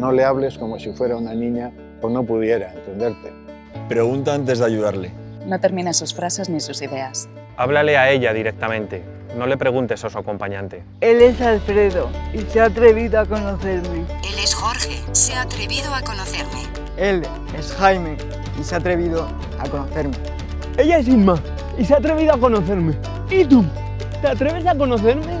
No le hables como si fuera una niña o no pudiera entenderte. Pregunta antes de ayudarle. No termine sus frases ni sus ideas. Háblale a ella directamente. No le preguntes a su acompañante. Él es Alfredo y se ha atrevido a conocerme. Él es Jorge. Se ha atrevido a conocerme. Él es Jaime y se ha atrevido a conocerme. Ella es Inma y se ha atrevido a conocerme. ¿Y tú? ¿Te atreves a conocerme?